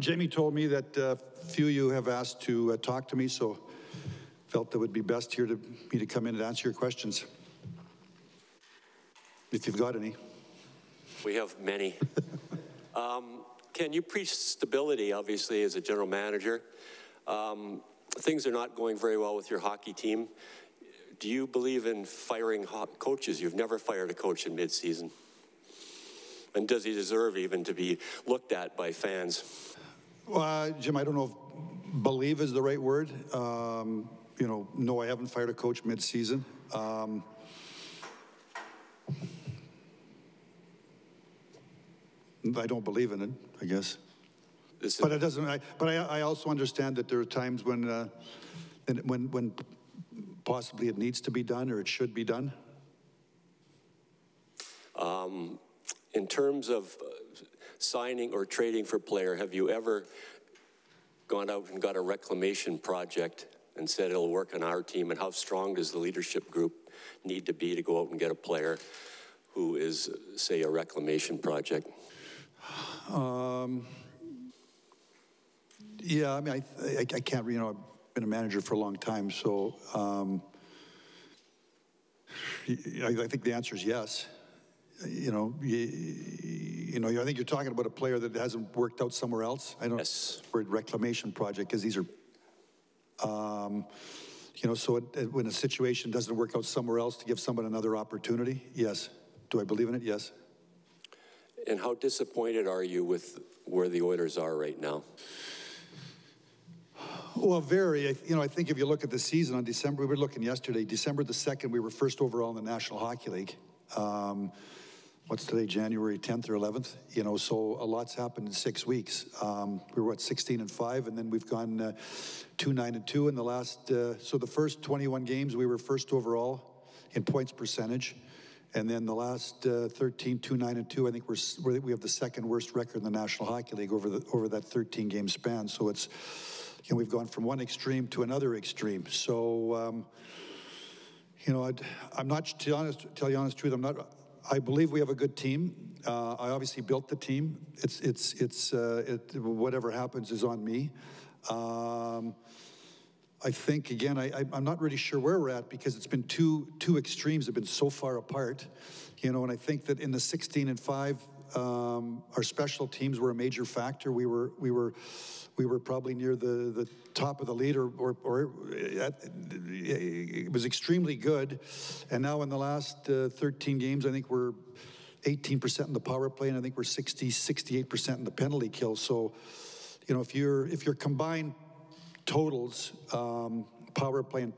Jamie told me that a few of you have asked to uh, talk to me, so felt it would be best here to me to come in and answer your questions. If you've got any. We have many. um, Ken, you preach stability, obviously, as a general manager. Um, things are not going very well with your hockey team. Do you believe in firing coaches? You've never fired a coach in midseason. And does he deserve even to be looked at by fans? Well, uh, Jim, I don't know if believe is the right word. Um, you know, no, I haven't fired a coach midseason. Um, I don't believe in it, I guess. but it doesn't. I, but I, I, also understand that there are times when, uh, when, when possibly it needs to be done or it should be done. Um, in terms of signing or trading for player, have you ever gone out and got a reclamation project and said it'll work on our team? And how strong does the leadership group need to be to go out and get a player who is, say, a reclamation project? Um, yeah, I mean, I, I, I, can't, you know, I've been a manager for a long time, so um, I, I think the answer is yes you know, you, you, know, I think you're talking about a player that hasn't worked out somewhere else. I don't yes. word reclamation project because these are, um, you know, so it, it, when a situation doesn't work out somewhere else to give someone another opportunity, yes. Do I believe in it? Yes. And how disappointed are you with where the Oilers are right now? Well, very. You know, I think if you look at the season on December, we were looking yesterday, December the 2nd, we were first overall in the National Hockey League. Um, what's today, January 10th or 11th? You know, so a lot's happened in six weeks. Um, we were at 16 and 5, and then we've gone uh, 2 9 and 2 in the last. Uh, so the first 21 games, we were first overall in points percentage. And then the last uh, 13, 2 9 and 2, I think we're, we have the second worst record in the National Hockey League over, the, over that 13 game span. So it's, you know, we've gone from one extreme to another extreme. So, um, you know, i am not, to honest, tell you honest truth, I'm not I believe we have a good team. Uh, I obviously built the team. It's it's it's uh, it, whatever happens is on me. Um, I think again, I, am not really sure where we're at because it's been two two extremes have been so far apart, you know. And I think that in the 16 and five, um, our special teams were a major factor. We were we were we were probably near the, the top of the lead or, or, or at, it was extremely good. And now in the last uh, 13 games, I think we're 18% in the power play, and I think we're 60, 68% in the penalty kill. So, you know, if you're if your combined totals, um, power play and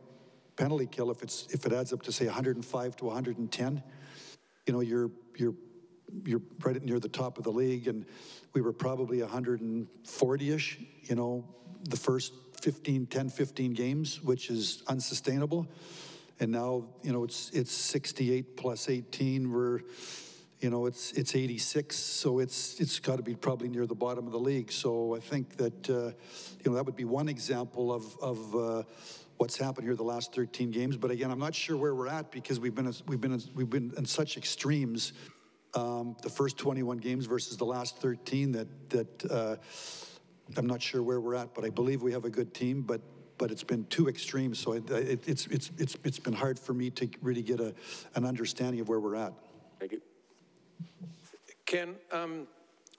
penalty kill, if it's if it adds up to say 105 to 110, you know, you're you're you're right near the top of the league, and we were probably 140-ish, you know, the first 15, 10, 15 games, which is unsustainable. And now, you know, it's it's 68 plus 18. We're, you know, it's it's 86. So it's it's got to be probably near the bottom of the league. So I think that, uh, you know, that would be one example of of. Uh, what's happened here the last 13 games, but again, I'm not sure where we're at because we've been we've been we've been in such extremes um, the first 21 games versus the last 13 that, that uh, I'm not sure where we're at, but I believe we have a good team, but but it's been too extreme, so it, it, it's, it's, it's, it's been hard for me to really get a, an understanding of where we're at. Thank you. Ken, um,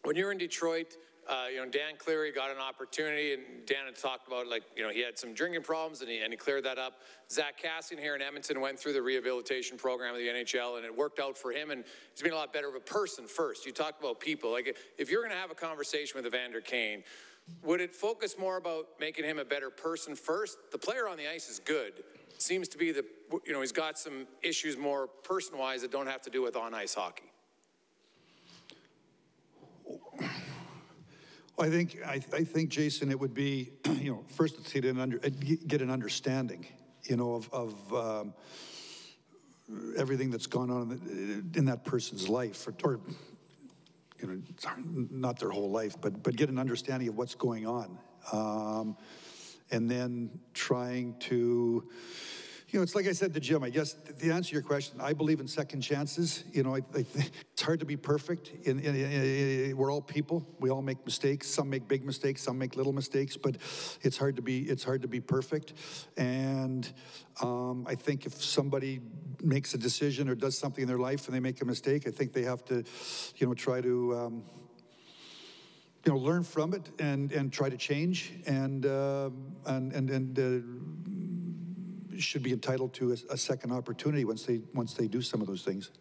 when you're in Detroit, uh, you know, Dan Cleary got an opportunity, and Dan had talked about like, you know, he had some drinking problems, and he, and he cleared that up. Zach Kassian here in Edmonton went through the rehabilitation program of the NHL, and it worked out for him, and he's been a lot better of a person first. You talked about people. Like, if you're going to have a conversation with Evander Kane, would it focus more about making him a better person first? The player on the ice is good. seems to be the, you know, he's got some issues more person-wise that don't have to do with on-ice hockey. I think, I, I, think, Jason, it would be, you know, first to get an, under, uh, get an understanding, you know, of, of um, everything that's gone on in, the, in that person's life, or, or, you know, not their whole life, but but get an understanding of what's going on, um, and then trying to You know, it's like I said to Jim, I guess the answer to your question, I believe in second chances. You know, I, I, it's hard to be perfect. In, in, in, we're all people. We all make mistakes. Some make big mistakes, some make little mistakes, but it's hard to be, it's hard to be perfect. And um, I think if somebody makes a decision or does something in their life and they make a mistake, I think they have to, you know, try to, um, you know, learn from it and, and try to change and, uh, and, and, and uh, should be entitled to a, a second opportunity once they, once they do some of those things.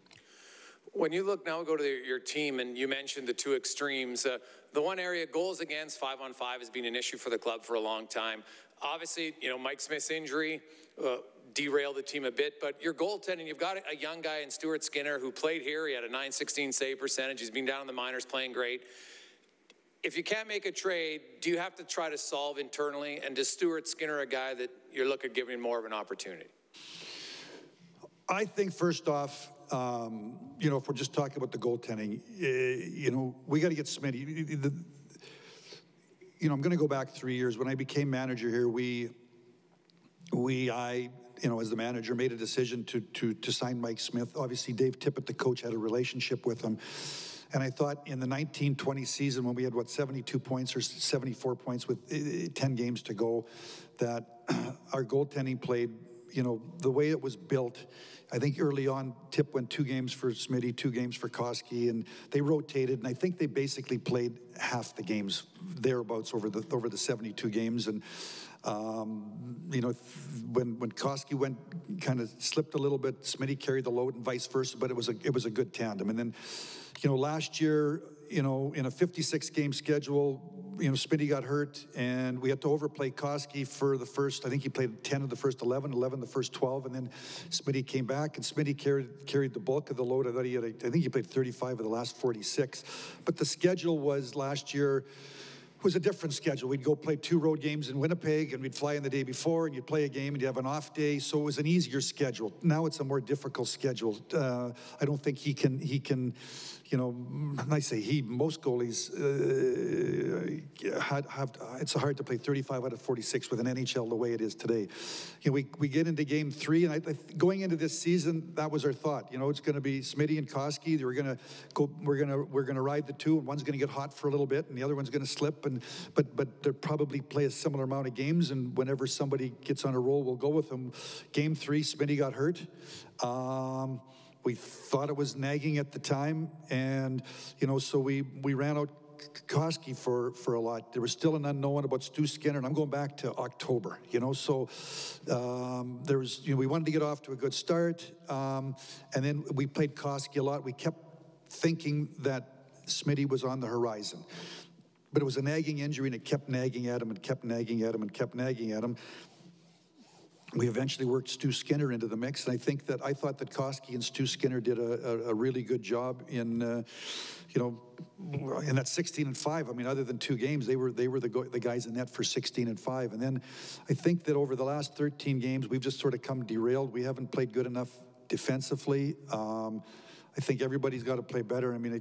When you look now, go to the, your team, and you mentioned the two extremes. Uh, the one area, goals against five on five, has been an issue for the club for a long time. Obviously, you know Mike Smith's injury uh, derailed the team a bit, but your goaltending, you've got a young guy in Stuart Skinner who played here. He had a 916 save percentage. He's been down in the minors playing great if you can't make a trade, do you have to try to solve internally? And does Stuart Skinner a guy that you're looking at giving more of an opportunity? I think first off, um, you know, if we're just talking about the goaltending, uh, you know, we got to get Smitty. The, you know, I'm going to go back three years. When I became manager here, we, we, I, you know, as the manager, made a decision to to to sign Mike Smith. Obviously, Dave Tippett, the coach, had a relationship with him. And I thought in the 1920 season, when we had, what, 72 points or 74 points with eh, eh, 10 games to go, that our goaltending played, you know, the way it was built. I think early on, Tip went two games for Smitty, two games for Koski, and they rotated. And I think they basically played half the games thereabouts over the over the 72 games. And um, you know, when when Koski went kind of slipped a little bit, Smitty carried the load and vice versa. But it was a it was a good tandem. And then you know, last year, you know, in a 56 game schedule, you know, Smitty got hurt and we had to overplay Koski for the first, I think he played 10 of the first 11, 11 the first 12, and then Smitty came back and Smitty carried, carried the bulk of the load. I thought he had, a, I think he played 35 of the last 46. But the schedule was last year, was a different schedule. We'd go play two road games in Winnipeg and we'd fly in the day before and you'd play a game and you'd have an off day. So it was an easier schedule. Now it's a more difficult schedule. Uh, I don't think he can, he can, you know, I say he, most goalies uh, have, it's hard to play 35 out of 46 with an NHL the way it is today. You know, we, we get into game three, and I, going into this season, that was our thought. You know, it's going to be Smitty and Koski. We're going to go, we're going to, we're going to ride the two, and one's going to get hot for a little bit, and the other one's going to slip, and, but, but they'll probably play a similar amount of games, and whenever somebody gets on a roll, we'll go with them. Game three, Smitty got hurt. Um, we thought it was nagging at the time, and you know, so we we ran out Koski for for a lot. There was still an unknown about Stu Skinner, and I'm going back to October. You know, so um, there was you know we wanted to get off to a good start, um, and then we played Koski a lot. We kept thinking that Smitty was on the horizon. But it was a nagging injury, and it kept nagging at him and kept nagging at him and kept nagging at him we eventually worked Stu Skinner into the mix, and I think that I thought that Koski and Stu Skinner did a, a, a really good job in, uh, you know, in that 16 and five. I mean, other than two games, they were they were the go- the guys in net for 16 and five. And then I think that over the last 13 games, we've just sort of come derailed. We haven't played good enough defensively. Um, I think everybody's got to play better. I mean, I,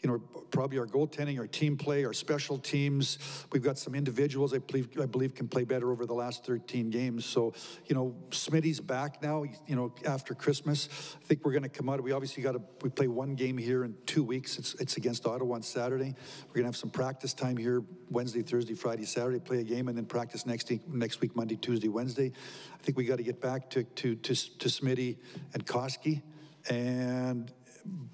you know, probably our goaltending, our team play, our special teams. We've got some individuals I believe I believe can play better over the last 13 games. So, you know, Smitty's back now. You know, after Christmas, I think we're going to come out. We obviously got to we play one game here in two weeks. It's it's against Ottawa on Saturday. We're going to have some practice time here Wednesday, Thursday, Friday, Saturday. Play a game and then practice next week, next week Monday, Tuesday, Wednesday. I think we got to get back to to to, to Smitty and Koski. And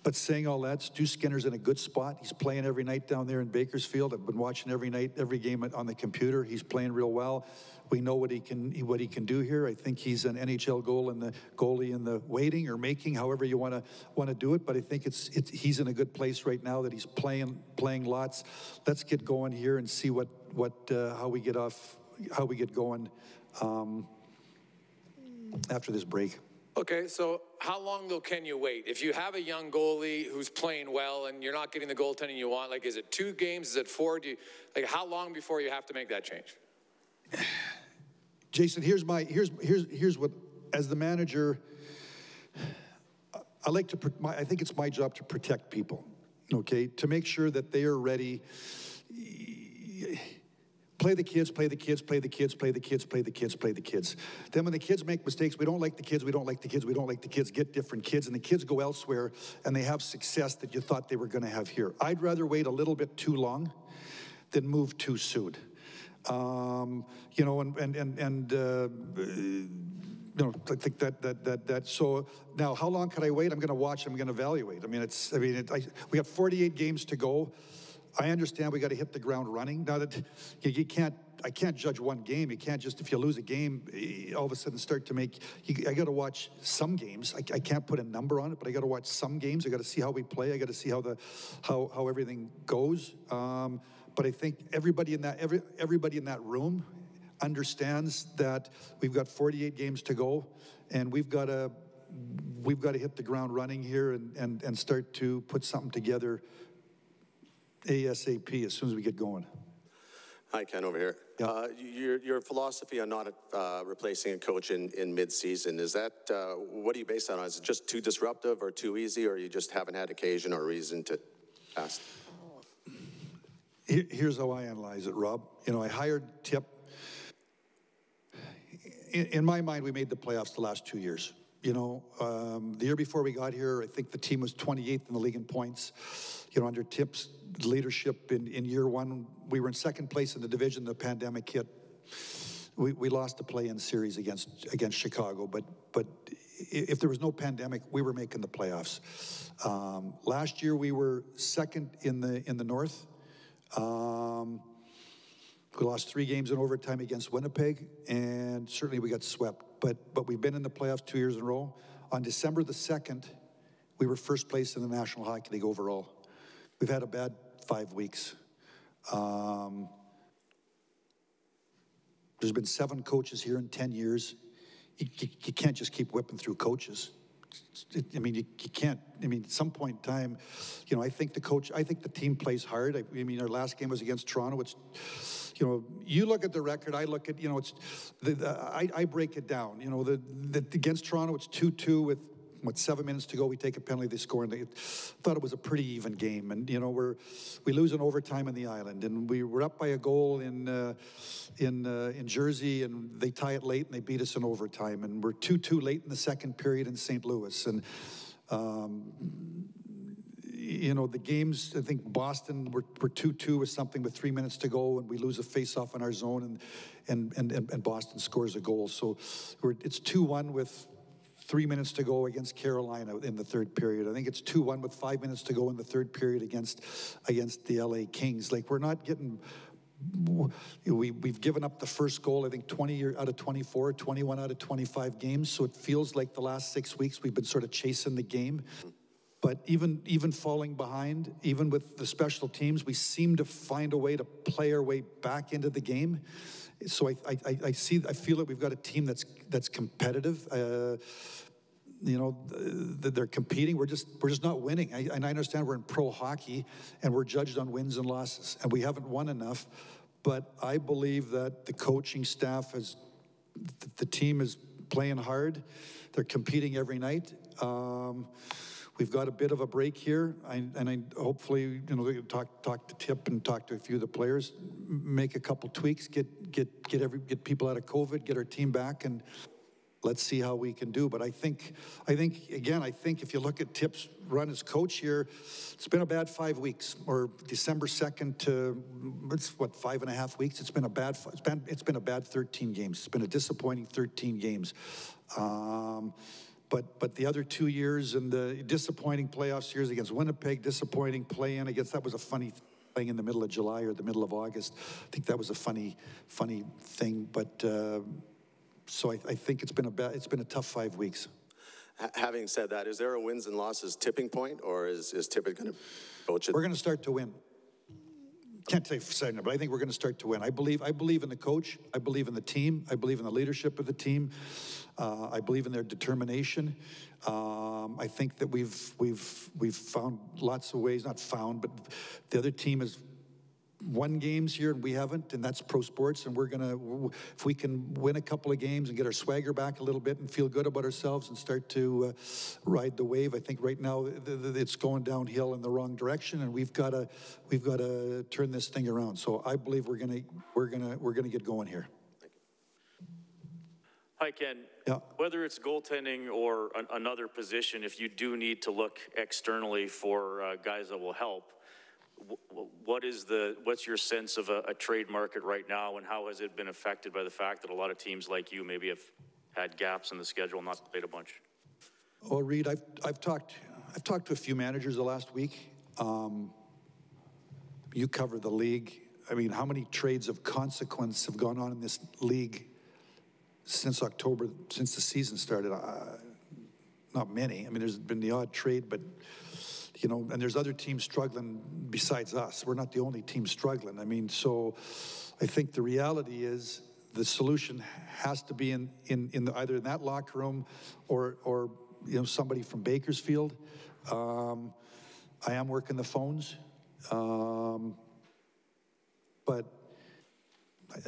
but saying all that, Stu Skinner's in a good spot. He's playing every night down there in Bakersfield. I've been watching every night, every game on the computer. He's playing real well. We know what he can what he can do here. I think he's an NHL goal in the goalie in the waiting or making, however you want to want to do it. But I think it's, it's he's in a good place right now that he's playing playing lots. Let's get going here and see what what uh, how we get off how we get going um, after this break. Okay, so how long though can you wait? If you have a young goalie who's playing well and you're not getting the goaltending you want, like is it two games? Is it four? Do you, like how long before you have to make that change? Jason, here's my here's here's here's what as the manager, I like to my, I think it's my job to protect people, okay, to make sure that they are ready play the kids, play the kids, play the kids, play the kids, play the kids, play the kids. Then when the kids make mistakes, we don't like the kids, we don't like the kids, we don't like the kids, get different kids, and the kids go elsewhere and they have success that you thought they were going to have here. I'd rather wait a little bit too long than move too soon. Um, you know, and, and, and, and uh, you know, I think that, that, that, that, so now how long can I wait? I'm going to watch, I'm going to evaluate. I mean, it's, I mean, it, I, we got 48 games to go. I understand we got to hit the ground running. Now that you, can't, I can't judge one game. You can't just, if you lose a game, eh, all of a sudden start to make, you, I got to watch some games. I, I can't put a number on it, but I got to watch some games. I got to see how we play. I got to see how the, how, how everything goes. Um, but I think everybody in that, every, everybody in that room understands that we've got 48 games to go and we've got to, we've got to hit the ground running here and, and, and start to put something together ASAP as soon as we get going. Hi, Ken, over here. Yeah. Uh, your, your philosophy on not uh, replacing a coach in, in mid-season, is that, uh, what do you base that on? Is it just too disruptive or too easy, or you just haven't had occasion or reason to ask? Here's how I analyze it, Rob. You know, I hired Tip. In, in my mind, we made the playoffs the last two years. You know, um, the year before we got here, I think the team was 28th in the league in points. You know, under Tip's leadership in, in year one, we were in second place in the division. The pandemic hit. We, we lost the play-in series against against Chicago, but but if there was no pandemic, we were making the playoffs. Um, last year, we were second in the in the North. Um, we lost three games in overtime against Winnipeg, and certainly we got swept. But but we've been in the playoffs two years in a row. On December the second, we were first place in the National Hockey League overall. We've had a bad five weeks. Um, there's been seven coaches here in 10 years. You, you, you can't just keep whipping through coaches. It- I mean, you, you can't, I mean, at some point in time, you know, I think the coach, I think the team plays hard. I, I mean, our last game was against Toronto. It's, you know, you look at the record, I look at, you know, it's, the, the, I, I break it down. You know, the, the, against Toronto, it's 2 2 with what seven minutes to go, we take a penalty, they score, and they thought it was a pretty even game. And you know, we're we lose in overtime in the island, and we were up by a goal in uh, in uh, in Jersey, and they tie it late, and they beat us in overtime, and we're two two late in the second period in St. Louis, and. Um, you know, the games, I think Boston, we're, we're 2-2 or something with three minutes to go, and we lose a face-off in our zone, and, and, and, and Boston scores a goal. So it's 2-1 with three minutes to go against Carolina in the third period. I think it's 2-1 with five minutes to go in the third period against, against the LA Kings. Like, we're not getting we, we've given up the first goal, I think 20 out of 24, 21 out of 25 games. So it feels like the last six weeks we've been sort of chasing the game. But even, even falling behind, even with the special teams, we seem to find a way to play our way back into the game. So I, I, I- see, I feel that we've got a team that's, that's competitive. Uh, you know, they're competing. We're just we're just not winning. I, and I understand we're in pro hockey and we're judged on wins and losses, and we haven't won enough. But I believe that the coaching staff is, the team is playing hard. They're competing every night. Um, we've got a bit of a break here, I, and I hopefully you know talk talk to Tip and talk to a few of the players, make a couple tweaks, get get get every get people out of COVID, get our team back, and let's see how we can do. But I think, I think again, I think if you look at Tip's run as coach here, it's been a bad five weeks, or December second to it's what five and a half weeks. It's been a bad, it's been it's been a bad 13 games. It's been a disappointing 13 games. Um, but but the other two years and the disappointing playoffs years against Winnipeg, disappointing play-in. I guess that was a funny thing in the middle of July or the middle of August. I think that was a funny funny thing, but. Uh, so I, I think it's been a bad, it's been a tough five weeks. Having said that, is there a wins and losses tipping point, or is, is Tippett going to? We're going to start to win. Can't say for certain, but I think we're going to start to win. I believe, I believe in the coach. I believe in the team. I believe in the leadership of the team. Uh, I believe in their determination. Um, I think that we've we've we've found lots of ways, not found, but the other team has won games here and we haven't, and that's pro sports, and we're gonna, if we can win a couple of games and get our swagger back a little bit and feel good about ourselves and start to uh, ride the wave, I think right now th- th- it's going downhill in the wrong direction, and we've gotta, we've gotta turn this thing around. So I believe we're gonna, we're gonna, we're gonna get going here. Hi, Ken. Yeah. Whether it's goaltending or an, another position, if you do need to look externally for uh, guys that will help, what is the, what's your sense of a, a trade market right now, and how has it been affected by the fact that a lot of teams like you maybe have had gaps in the schedule, not played a bunch? Well, Reed, I've, I've talked, I've talked to a few managers the last week. Um, you cover the league. I mean, how many trades of consequence have gone on in this league since October, since the season started? Uh, not many. I mean, there's been the odd trade, but you know, and there's other teams struggling besides us. We're not the only team struggling. I mean, so I think the reality is the solution has to be in, in, in the, either in that locker room or, or, you know, somebody from Bakersfield. Um, I am working the phones. Um, but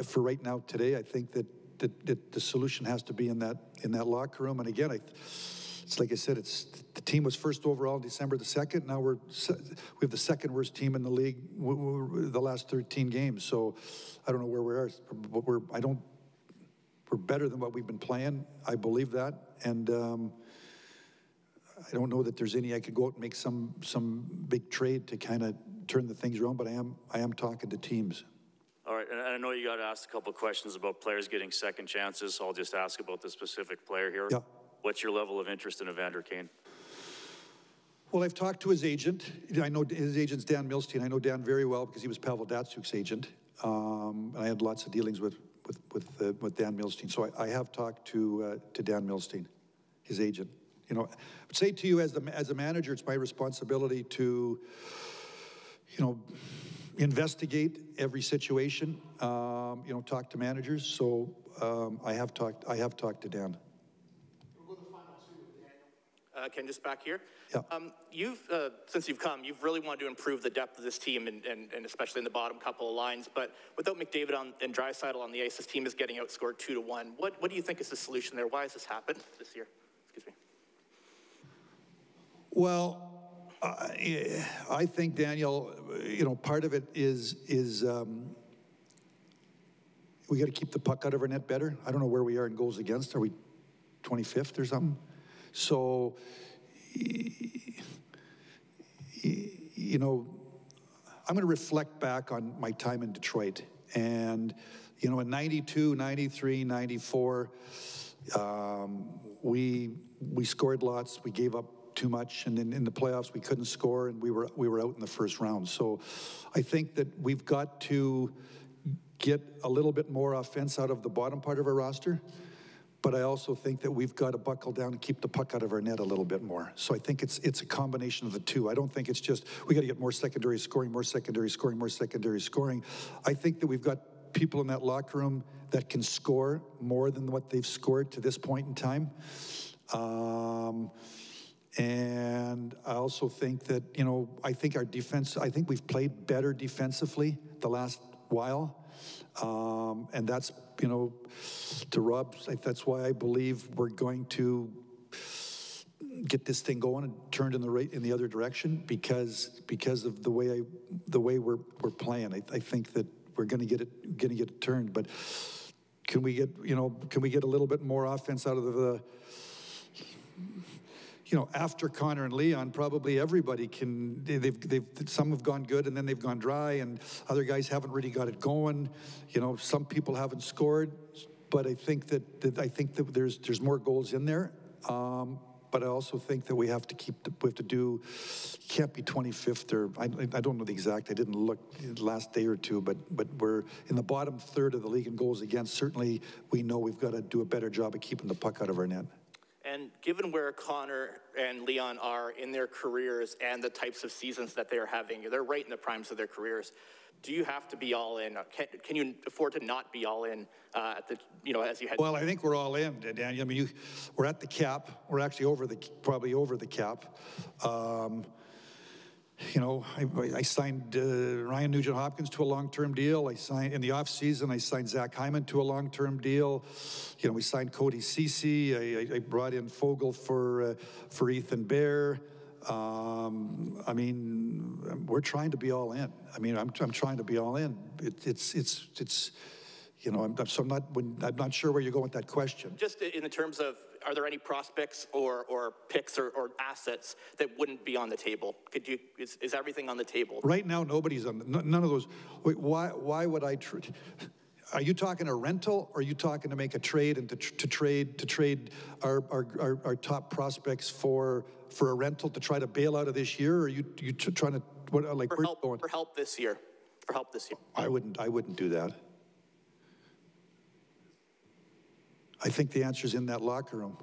for right now, today, I think that, that, that the solution has to be in that, in that locker room. And again, I, it's like I said, it's, the team was first overall December the 2nd. Now we're, we have the second worst team in the league, the last 13 games. So I don't know where we are, but we're, I don't, we're better than what we've been playing. I believe that. And, um, I don't know that there's any, I could go out and make some, some big trade to kind of turn the things around, but I am, I am talking to teams. All right, and I know you got asked a couple of questions about players getting second chances, so I'll just ask about the specific player here. Yeah. What's your level of interest in Evander Kane? Well, I've talked to his agent. I know his agent's Dan Milstein. I know Dan very well because he was Pavel Datsyuk's agent. Um, and I had lots of dealings with, with, with, uh, with Dan Milstein. So I, I have talked to, uh, to Dan Milstein, his agent. You know, say to you as, the, as a manager, it's my responsibility to, you know, investigate every situation, um, you know, talk to managers. So um, I have talked, I have talked to Dan. Uh, Ken, just back here. Yeah. Um, you've, uh, since you've come, you've really wanted to improve the depth of this team and, and, and especially in the bottom couple of lines. But without McDavid on, and Draisaitl on the ice, this team is getting outscored two to one. What, what do you think is the solution there? Why has this happened this year? Excuse me. Well, I, I think Daniel, you know, part of it is is um, we got to keep the puck out of our net better. I don't know where we are in goals against. Are we 25th or something? So, you know, I'm going to reflect back on my time in Detroit. And, you know, in 92, 93, 94, um, we, we scored lots, we gave up too much, and then in the playoffs, we couldn't score, and we were, we were out in the first round. So I think that we've got to get a little bit more offense out of the bottom part of our roster. But I also think that we've got to buckle down and keep the puck out of our net a little bit more. So I think it's it's a combination of the two. I don't think it's just we got to get more secondary scoring, more secondary scoring, more secondary scoring. I think that we've got people in that locker room that can score more than what they've scored to this point in time. Um, and I also think that, you know, I think our defense, I think we've played better defensively the last while. Um, and that's, you know, to Rob, that's why I believe we're going to get this thing going and turned in the right in the other direction because because of the way I the way we're we're playing. I, I think that we're going to get it going to get it turned. But can we get you know can we get a little bit more offense out of the you know, after Connor and Leon, probably everybody can, they- they've, they've, some have gone good and then they've gone dry and other guys haven't really got it going. You know, some people haven't scored, but I think that, that I think that there's, there's more goals in there. Um, but I also think that we have to keep, the, we have to do, can't be 25th or, I, I don't know the exact, I didn't look last day or two, but, but we're in the bottom third of the league in goals against. Certainly, we know we've got to do a better job of keeping the puck out of our net. And given where Connor and Leon are in their careers and the types of seasons that they're having, they're right in the primes of their careers. Do you have to be all in? Can, can you afford to not be all in uh, at the, you know, as you head? Well, I think we're all in, Daniel. I mean, you, we're at the cap. We're actually over the, probably over the cap. Um, you know, I, I signed uh, Ryan Nugent Hopkins to a long-term deal. I signed in the offseason, I signed Zach Hyman to a long-term deal. You know, we signed Cody Cece. I, I, I brought in Foegele for uh, for Ethan Bear. Um, I mean, we're trying to be all in. I mean, I'm, I'm trying to be all in. It, it's it's it's. You know, I'm, so I'm not, when, I'm not sure where you're going with that question. Just in the terms of, are there any prospects or, or picks or, or assets that wouldn't be on the table? Could you, is, is everything on the table? Right now, nobody's on, n- none of those. Wait, why, why would I, tr- are you talking a rental or are you talking to make a trade and to, tr- to trade, to trade our, our, our, our top prospects for, for a rental to try to bail out of this year? Or are you, you tr- trying to, what, like, For help, going? for help this year, for help this year. I wouldn't, I wouldn't do that. I think the answer's in that locker room.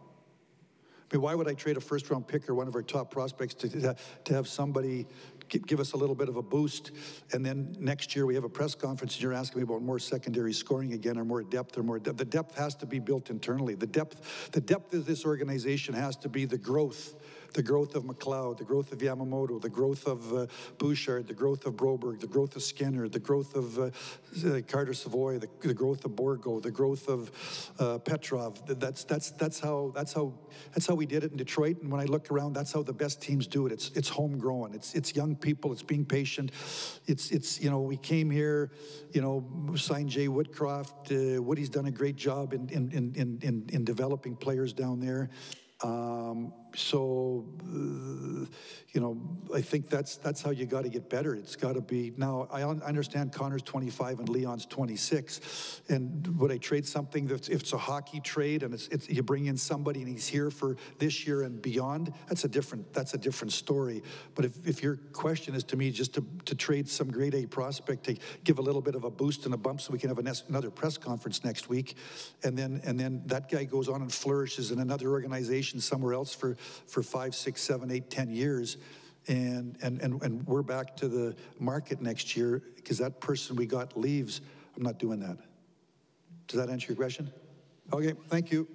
I mean, why would I trade a first round pick or one of our top prospects to, to, to have somebody give us a little bit of a boost? And then next year we have a press conference and you're asking me about more secondary scoring again or more depth or more depth. The depth has to be built internally. The depth, the depth of this organization has to be the growth. The growth of McLeod, the growth of Yamamoto, the growth of uh, Bouchard, the growth of Broberg, the growth of Skinner, the growth of uh, Carter Savoie, the, the growth of Bourgault, the growth of uh, Petrov. That's that's that's how that's how that's how we did it in Detroit. And when I look around, that's how the best teams do it. It's it's homegrown. It's it's young people. It's being patient. It's it's you know we came here, you know, signed Jay Woodcroft. Uh, Woody's done a great job in in in in, in, in developing players down there. Um, so, uh, you know, I think that's that's how you got to get better. It's got to be now. I understand Connor's 25 and Leon's 26, and would I trade something if it's a hockey trade and it's, it's you bring in somebody and he's here for this year and beyond? That's a different that's a different story. But if, if your question is to me just to, to trade some grade A prospect to give a little bit of a boost and a bump so we can have a nes- another press conference next week, and then and then that guy goes on and flourishes in another organization somewhere else for for five, six, seven, eight, ten years. And, and, and, and we're back to the market next year because that person we got leaves. I'm not doing that. Does that answer your question? Okay, thank you.